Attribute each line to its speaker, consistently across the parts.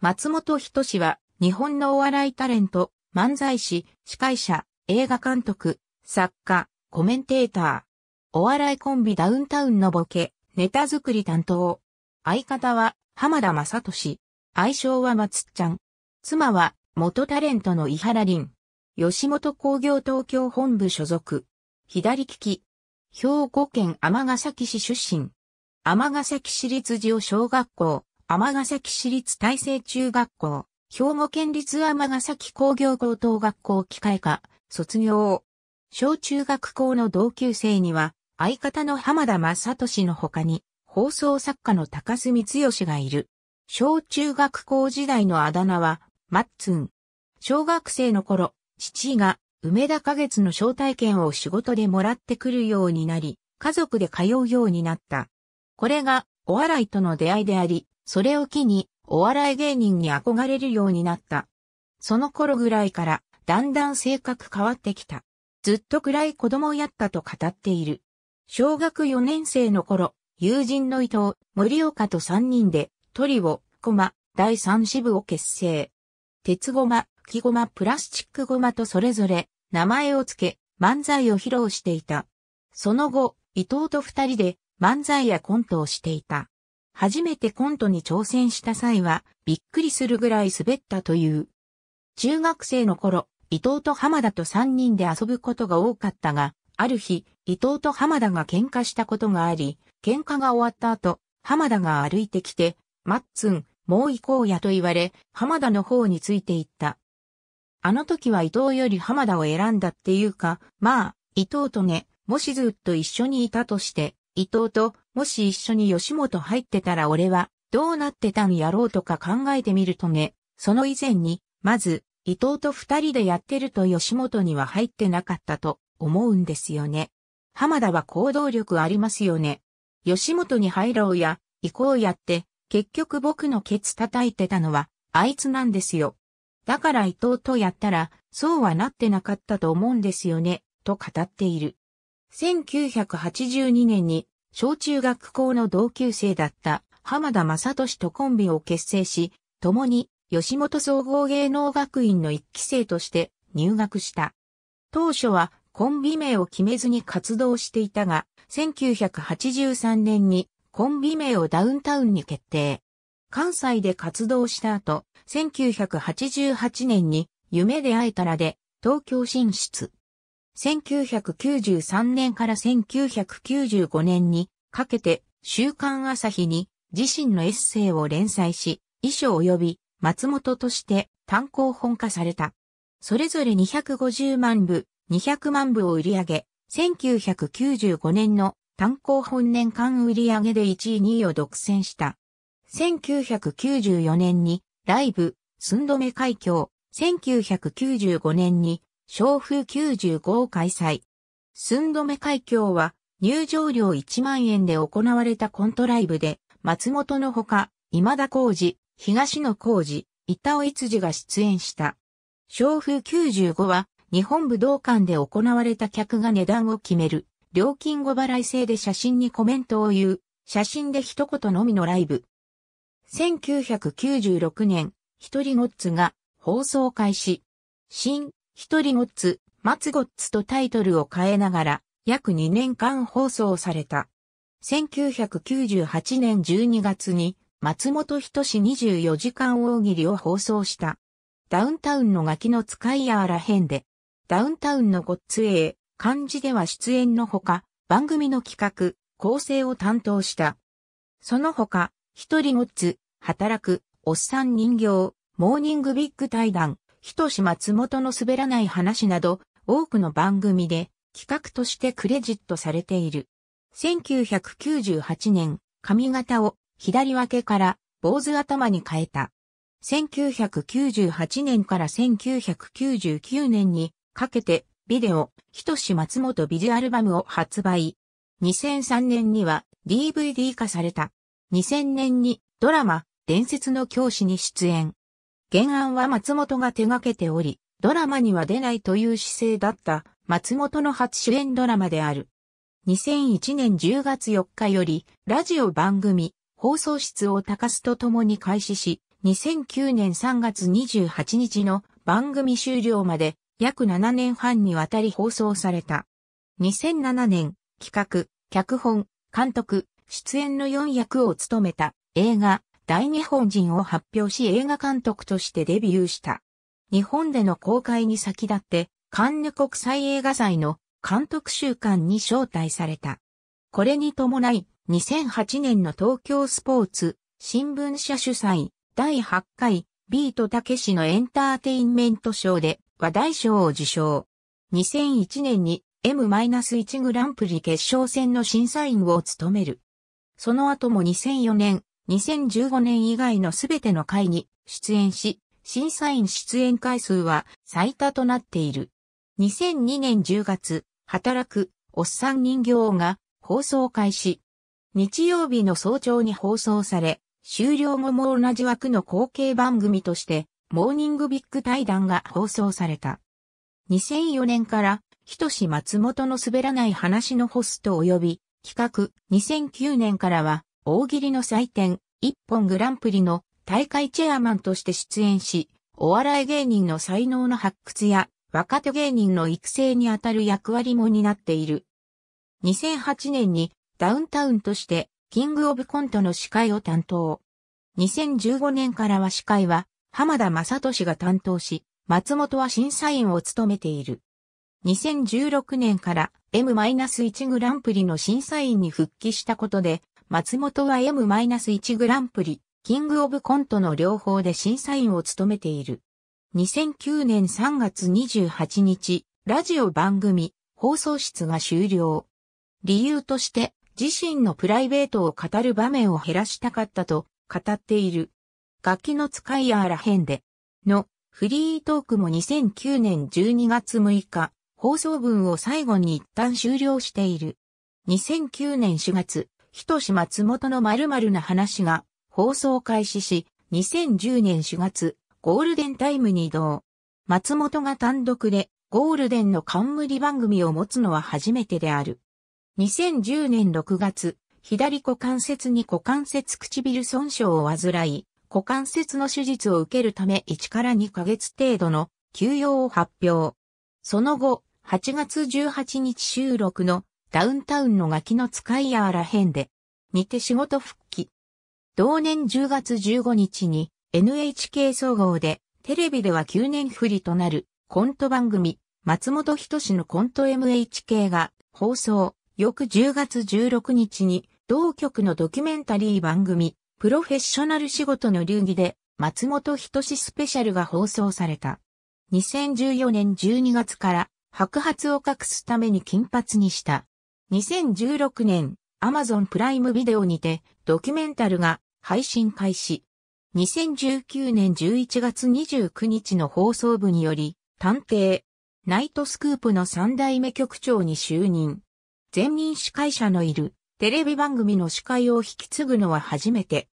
Speaker 1: 松本人志は日本のお笑いタレント、漫才師、司会者、映画監督、作家、コメンテーター。お笑いコンビダウンタウンのボケ、ネタ作り担当。相方は浜田正俊。愛称は松っちゃん。妻は元タレントの伊原凛。吉本工業東京本部所属。左利き。兵庫県尼崎市出身。尼崎市立地小学校、尼崎市立大成中学校、兵庫県立尼崎工業高等学校機械科、卒業。小中学校の同級生には、相方の浜田正俊の他に、放送作家の高須光義がいる。小中学校時代のあだ名は、マッツン。小学生の頃、父が梅田花月の招待券を仕事でもらってくるようになり、家族で通うようになった。これがお笑いとの出会いであり、それを機にお笑い芸人に憧れるようになった。その頃ぐらいからだんだん性格変わってきた。ずっと暗い子供やったと語っている。小学4年生の頃、友人の伊藤、森岡と3人でトリオ、コマ、第3支部を結成。鉄ゴマ、木ゴマ、プラスチックゴマとそれぞれ名前を付け漫才を披露していた。その後、伊藤と二人で漫才やコントをしていた。初めてコントに挑戦した際はびっくりするぐらい滑ったという。中学生の頃、伊藤と浜田と三人で遊ぶことが多かったが、ある日、伊藤と浜田が喧嘩したことがあり、喧嘩が終わった後、浜田が歩いてきて、マッツン、もう行こうやと言われ、浜田の方について行った。あの時は伊藤より浜田を選んだっていうか、まあ、伊藤とね、もしずっと一緒にいたとして、伊藤と、もし一緒に吉本入ってたら俺は、どうなってたんやろうとか考えてみるとね、その以前に、まず、伊藤と二人でやってると吉本には入ってなかったと思うんですよね。浜田は行動力ありますよね。吉本に入ろうや、行こうやって、結局僕のケツ叩いてたのは、あいつなんですよ。だから伊藤とやったら、そうはなってなかったと思うんですよね、と語っている。1982年に、小中学校の同級生だった浜田正俊とコンビを結成し、共に吉本総合芸能学院の一期生として入学した。当初はコンビ名を決めずに活動していたが、1983年にコンビ名をダウンタウンに決定。関西で活動した後、1988年に夢で会えたらで東京進出。1993年から1995年にかけて週刊朝日に自身のエッセイを連載し、衣装及び松本として単行本化された。それぞれ250万部、200万部を売り上げ、1995年の単行本年間売り上げで1位2位を独占した。1994年にライブ、寸止め海峡、1995年に、小風95を開催。寸止め海峡は、入場料1万円で行われたコントライブで、松本のほか、今田耕司、東野耕司、板尾逸司が出演した。小風95は、日本武道館で行われた客が値段を決める、料金後払い制で写真にコメントを言う、写真で一言のみのライブ。1996年、一人ゴッツが放送開始。新、一人ゴッツ、松ゴッツとタイトルを変えながら、約2年間放送された。1998年12月に、松本人志24時間大喜利を放送した。ダウンタウンのガキの使いやあらへんで、ダウンタウンのゴッツ A、漢字では出演のほか、番組の企画、構成を担当した。その他、一人ごっつ、働く、おっさん人形、モーニングビッグ対談、ひとし松本の滑らない話など、多くの番組で企画としてクレジットされている。1998年、髪型を左分けから坊主頭に変えた。1998年から1999年にかけてビデオ、ひとし松本ビジュアルバムを発売。2003年には DVD 化された。2000年にドラマ、伝説の教師に出演。原案は松本が手掛けており、ドラマには出ないという姿勢だった松本の初主演ドラマである。2001年10月4日より、ラジオ番組、放送室を高すと共に開始し、2009年3月28日の番組終了まで約7年半にわたり放送された。2007年、企画、脚本、監督、出演の4役を務めた映画、大日本人を発表し映画監督としてデビューした。日本での公開に先立って、カンヌ国際映画祭の監督週間に招待された。これに伴い、2008年の東京スポーツ新聞社主催第8回ビートたけしのエンターテインメント賞で話題賞を受賞。2001年に M-1 グランプリ決勝戦の審査員を務める。その後も2004年、2015年以外のすべての回に出演し、審査員出演回数は最多となっている。2002年10月、働くおっさん人形が放送開始。日曜日の早朝に放送され、終了後も同じ枠の後継番組として、モーニングビッグ対談が放送された。2004年から、ひとし松本の滑らない話のホスト及び、企画、2009年からは、大喜利の祭典、一本グランプリの大会チェアマンとして出演し、お笑い芸人の才能の発掘や、若手芸人の育成にあたる役割も担っている。2008年にダウンタウンとしてキングオブコントの司会を担当。2015年からは司会は浜田正俊が担当し、松本は審査員を務めている。2016年から M-1 グランプリの審査員に復帰したことで、松本は M-1 グランプリ、キングオブコントの両方で審査員を務めている。2009年3月28日、ラジオ番組、放送室が終了。理由として自身のプライベートを語る場面を減らしたかったと語っている。楽器の使いやら編でのフリートークも2009年12月6日放送分を最後に一旦終了している。2009年4月、ひとし松本の〇〇な話が放送開始し、2010年4月、ゴールデンタイムに移動。松本が単独でゴールデンの冠番組を持つのは初めてである。2010年6月、左股関節に股関節唇損傷を患い、股関節の手術を受けるため1から2ヶ月程度の休養を発表。その後、8月18日収録のダウンタウンのガキの使いやら編で、にて仕事復帰。同年10月15日に NHK 総合でテレビでは9年振りとなるコント番組松本人志のコント MHK が放送。翌10月16日に同局のドキュメンタリー番組プロフェッショナル仕事の流儀で松本人志スペシャルが放送された。2014年12月から白髪を隠すために金髪にした。2016年アマゾンプライムビデオにてドキュメンタルが配信開始。2019年11月29日の放送部により探偵ナイトスクープの3代目局長に就任。全任司会者のいるテレビ番組の司会を引き継ぐのは初めて。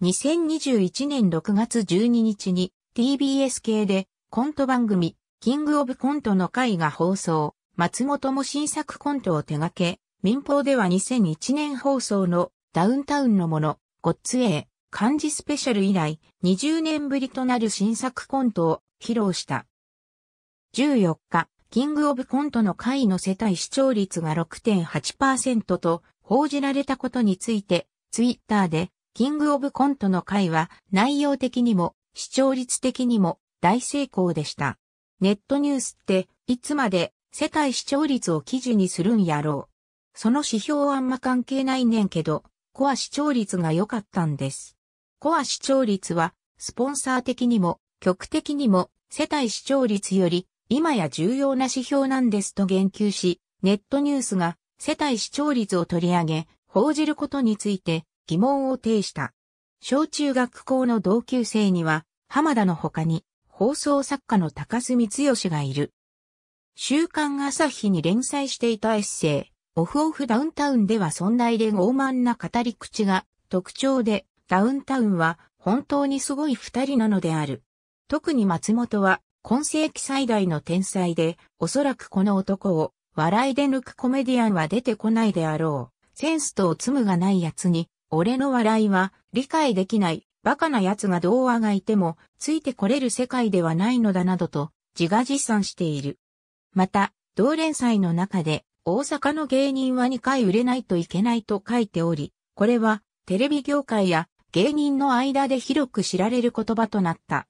Speaker 1: 2021年6月12日に TBS 系でコント番組キングオブコントの会が放送。松本も新作コントを手掛け、民放では2001年放送のダウンタウンのもの、ゴッツエー、漢字スペシャル以来20年ぶりとなる新作コントを披露した。14日、キングオブコントの回の世帯視聴率が6.8%と報じられたことについて、ツイッターで、キングオブコントの回は内容的にも視聴率的にも大成功でした。ネットニュースっていつまで世帯視聴率を記事にするんやろう。その指標はあんま関係ないねんけど、コア視聴率が良かったんです。コア視聴率はスポンサー的にも局的にも世帯視聴率より今や重要な指標なんですと言及し、ネットニュースが世帯視聴率を取り上げ、報じることについて疑問を呈した。小中学校の同級生には、浜田の他に放送作家の高須光義がいる。週刊朝日に連載していたエッセイ、オフオフダウンタウンでは存在で傲慢な語り口が特徴で、ダウンタウンは本当にすごい二人なのである。特に松本は今世紀最大の天才で、おそらくこの男を笑いで抜くコメディアンは出てこないであろう。センスとおつむがない奴に、俺の笑いは理解できない。バカな奴が童話がいても、ついてこれる世界ではないのだなどと、自画自賛している。また、同連載の中で、大阪の芸人は2回売れないといけないと書いており、これは、テレビ業界や芸人の間で広く知られる言葉となった。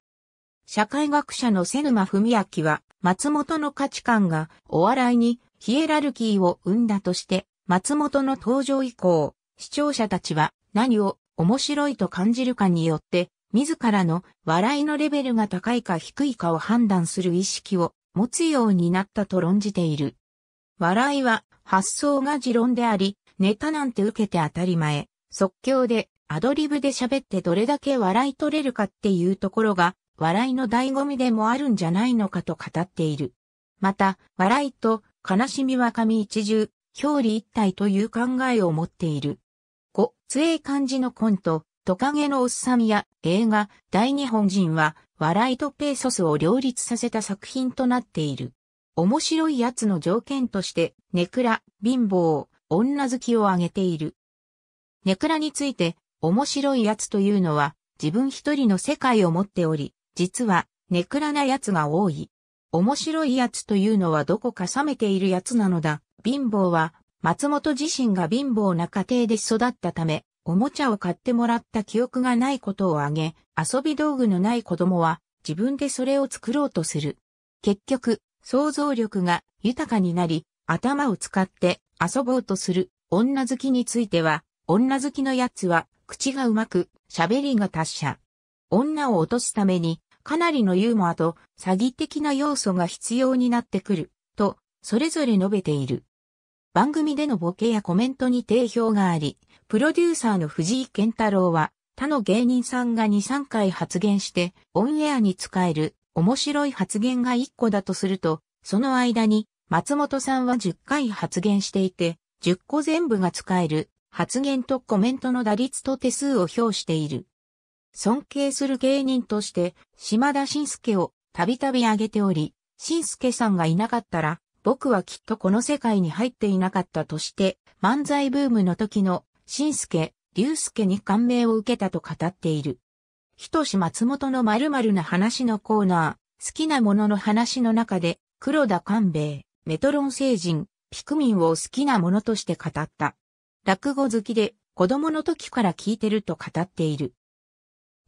Speaker 1: 社会学者の瀬沼文明は、松本の価値観がお笑いにヒエラルキーを生んだとして、松本の登場以降、視聴者たちは何を面白いと感じるかによって、自らの笑いのレベルが高いか低いかを判断する意識を持つようになったと論じている。笑いは発想が持論であり、ネタなんて受けて当たり前、即興でアドリブで喋ってどれだけ笑い取れるかっていうところが笑いの醍醐味でもあるんじゃないのかと語っている。また、笑いと悲しみは神一重、表裏一体という考えを持っている。5、杖漢字のコント、トカゲのおっさんや映画、大日本人は、笑いとペーソスを両立させた作品となっている。面白いやつの条件として、ネクラ、貧乏、女好きを挙げている。ネクラについて、面白いやつというのは、自分一人の世界を持っており、実は、ネクラなやつが多い。面白いやつというのはどこか冷めているやつなのだ。貧乏は松本自身が貧乏な家庭で育ったため、おもちゃを買ってもらった記憶がないことを挙げ、遊び道具のない子供は自分でそれを作ろうとする。結局、想像力が豊かになり、頭を使って遊ぼうとする女好きについては、女好きのやつは口がうまく喋りが達者。女を落とすためにかなりのユーモアと詐欺的な要素が必要になってくると、それぞれ述べている。番組でのボケやコメントに定評があり、プロデューサーの藤井健太郎は、他の芸人さんが2、3回発言して、オンエアに使える面白い発言が1個だとすると、その間に松本さんは10回発言していて、10個全部が使える発言とコメントの打率と手数を表している。尊敬する芸人として、島田紳介をたびたび挙げており、紳介さんがいなかったら、僕はきっとこの世界に入っていなかったとして、漫才ブームの時の、新助、竜介に感銘を受けたと語っている。ひとし松本の〇〇な話のコーナー、好きなものの話の中で、黒田官兵衛、メトロン星人、ピクミンを好きなものとして語った。落語好きで、子供の時から聞いてると語っている。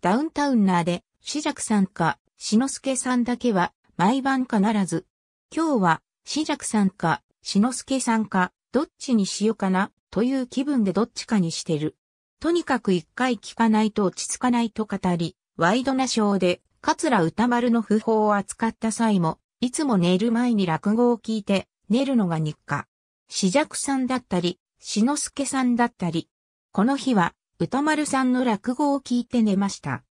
Speaker 1: ダウンタウンナーで、紫尺さんか、志の輔さんだけは、毎晩必ず。今日は、紫尺さんか、志の輔さんか、どっちにしようかな、という気分でどっちかにしてる。とにかく一回聞かないと落ち着かないと語り、ワイドなショーで、桂歌丸の訃報を扱った際も、いつも寝る前に落語を聞いて、寝るのが日課。紫尺さんだったり、志の輔さんだったり。この日は、歌丸さんの落語を聞いて寝ました。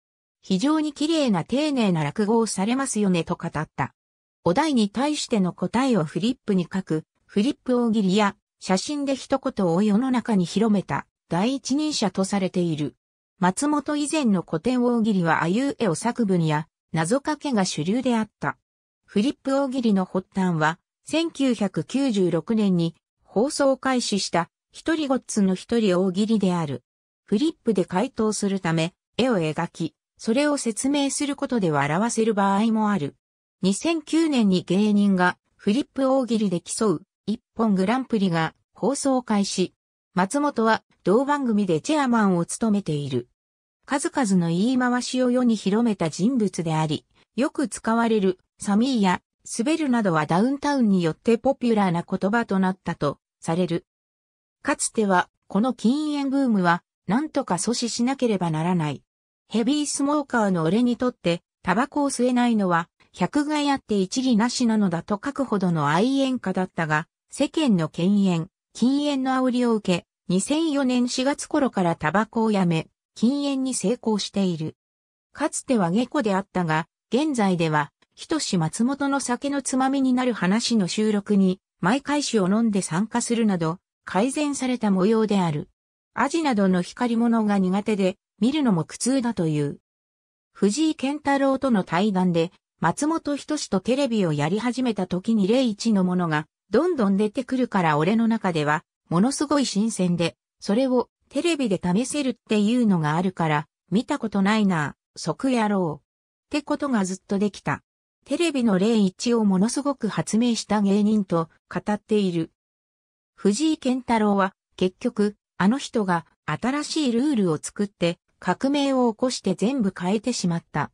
Speaker 1: 非常に綺麗な丁寧な落語をされますよねと語った。お題に対しての答えをフリップに書く、フリップ大喜利や、写真で一言を世の中に広めた、第一人者とされている。松本以前の古典大喜利はあいうえお作文や、謎かけが主流であった。フリップ大喜利の発端は、1996年に放送開始した一人ごっつの一人大喜利である。フリップで回答するため、絵を描き、それを説明することで笑わせる場合もある。2009年に芸人がフリップ大喜利で競う一本グランプリが放送開始。松本は同番組でチェアマンを務めている。数々の言い回しを世に広めた人物であり、よく使われるサミーや滑るなどはダウンタウンによってポピュラーな言葉となったとされる。かつてはこの禁煙ブームは何とか阻止しなければならない。ヘビースモーカーの俺にとってタバコを吸えないのは百害あって一理なしなのだと書くほどの愛煙家だったが、世間の禁煙、禁煙の煽りを受け、2004年4月頃からタバコをやめ、禁煙に成功している。かつては下戸であったが、現在では、ひとし松本の酒のつまみになる話の収録に、毎回酒を飲んで参加するなど、改善された模様である。アジなどの光り物が苦手で、見るのも苦痛だという。藤井健太郎との対談で、松本人志とテレビをやり始めた時に例一のものがどんどん出てくるから俺の中ではものすごい新鮮で、それをテレビで試せるっていうのがあるから見たことないな、即やろう。ってことがずっとできた。テレビの例一をものすごく発明した芸人と語っている。藤井健太郎は結局あの人が新しいルールを作って革命を起こして全部変えてしまった。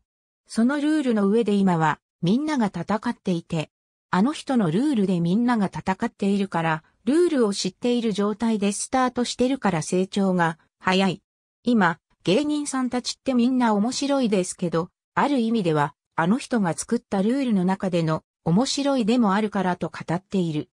Speaker 1: そのルールの上で今はみんなが戦っていて、あの人のルールでみんなが戦っているから、ルールを知っている状態でスタートしてるから成長が早い。今、芸人さんたちってみんな面白いですけど、ある意味ではあの人が作ったルールの中での面白いでもあるからと語っている。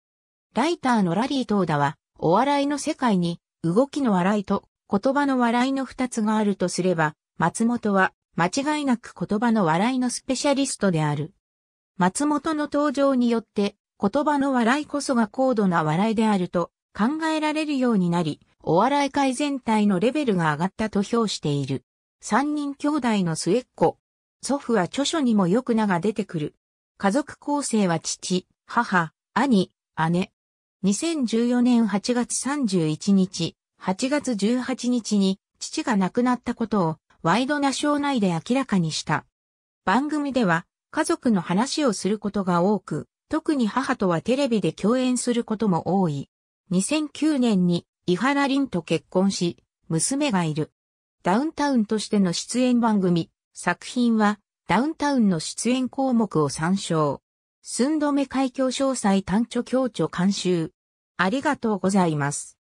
Speaker 1: ライターのラリー・トーダは、お笑いの世界に動きの笑いと言葉の笑いの二つがあるとすれば、松本は間違いなく言葉の笑いのスペシャリストである。松本の登場によって言葉の笑いこそが高度な笑いであると考えられるようになり、お笑い界全体のレベルが上がったと評している。三人兄弟の末っ子、祖父は著書にもよく名が出てくる。家族構成は父、母、兄、姉。2014年8月31日、8月18日に父が亡くなったことをワイドナショー内で明らかにした。番組では家族の話をすることが多く、特に母とはテレビで共演することも多い。2009年に伊原凛と結婚し、娘がいる。ダウンタウンとしての出演番組、作品はダウンタウンの出演項目を参照。寸止め海峡詳細単著強著監修。ありがとうございます。